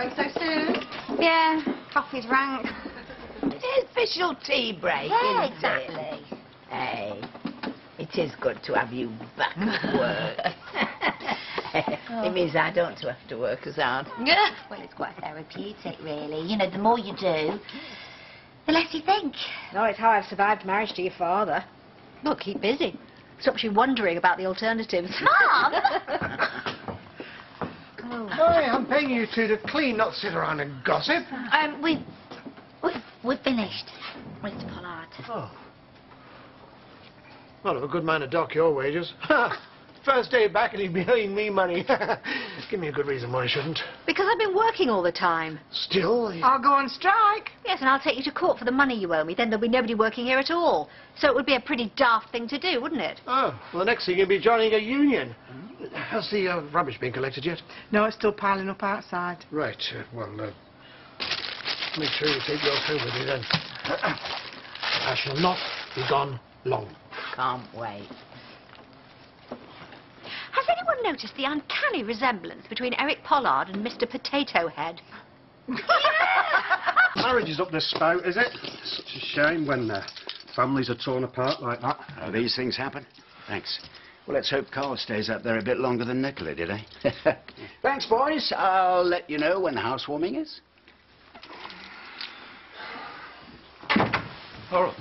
Going so soon? Yeah, coffee's rank. It is official tea break, Yeah, isn't exactly. it? Hey, it is good to have you back at work. Oh. it means I don't have to work as hard. Yeah. Well, it's quite therapeutic, really. You know, the more you do, the less you think. No, it's how I've survived marriage to your father. Look, keep busy. Stops you wondering about the alternatives. Mum! Hi, I'm paying you two to clean, not sit around and gossip. um, we, we, we've finished, Mr. Pollard. Oh. Well, if a good man to dock your wages. First day back and he'd be owing me money. Give me a good reason why I shouldn't. Because I've been working all the time. Still, you- I'll go on strike. Yes, and I'll take you to court for the money you owe me. Then there'll be nobody working here at all. So it would be a pretty daft thing to do, wouldn't it? Oh, well, the next thing you'll be joining a union. Has the uh, rubbish been collected yet? No, it's still piling up outside. Right, uh, well, uh, make sure you take yours home with you then. I shall not be gone long. Can't wait. Has anyone noticed the uncanny resemblance between Eric Pollard and Mr. Potato Head? Marriage is up the spout, is it? Such a shame when uh, families are torn apart like that. Oh, these things happen. Thanks. Well, let's hope Carl stays up there a bit longer than Nicola did, eh? Thanks, boys. I'll let you know when the housewarming is. Laurel,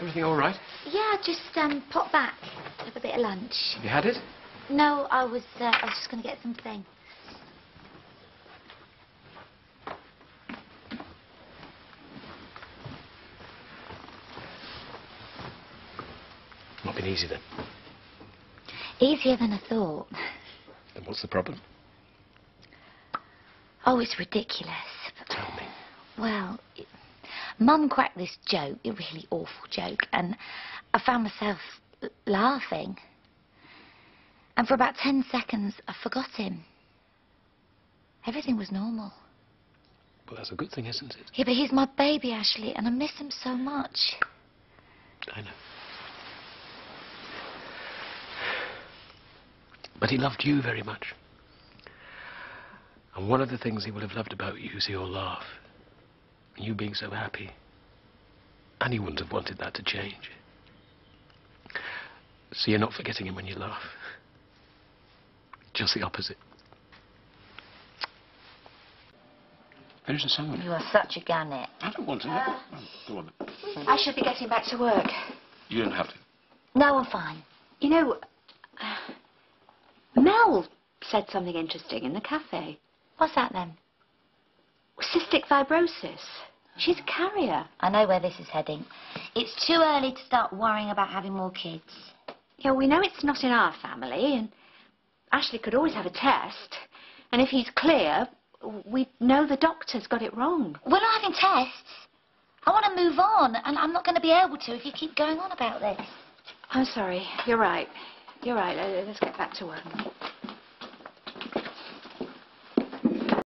everything all right? Yeah, just um, pop back, have a bit of lunch. Have you had it? No, I was, uh, I was just going to get something. Not been easy then. Easier than I thought. Then what's the problem? Oh, it's ridiculous. Tell me. well, it, Mum cracked this joke, a really awful joke, and I found myself laughing. And for about ten seconds, I forgot him. Everything was normal. Well, that's a good thing, isn't it? Yeah, but he's my baby, Ashley, and I miss him so much. I know. But he loved you very much. And one of the things he would have loved about you is your laugh. And you being so happy. And he wouldn't have wanted that to change. So you're not forgetting him when you laugh. Just the opposite. Finish the song. You are such a gannet. I don't want to know. Oh, go on. I should be getting back to work. You don't have to. No, I'm fine. You know, uh, Mel said something interesting in the cafe. What's that then? Cystic fibrosis. She's a carrier. I know where this is heading. It's too early to start worrying about having more kids. Yeah, we know it's not in our family, and Ashley could always have a test. And if he's clear, we know the doctor's got it wrong. We're not having tests. I want to move on, and I'm not going to be able to if you keep going on about this. I'm sorry. You're right. You're right. Let- Let's get back to work.